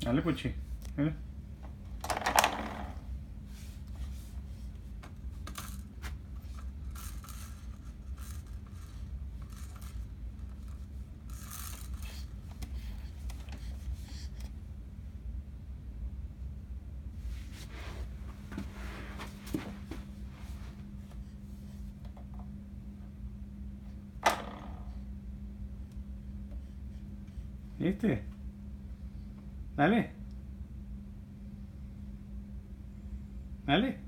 Dale, Puchi. Dale. ¿Viste? Dale. Dale.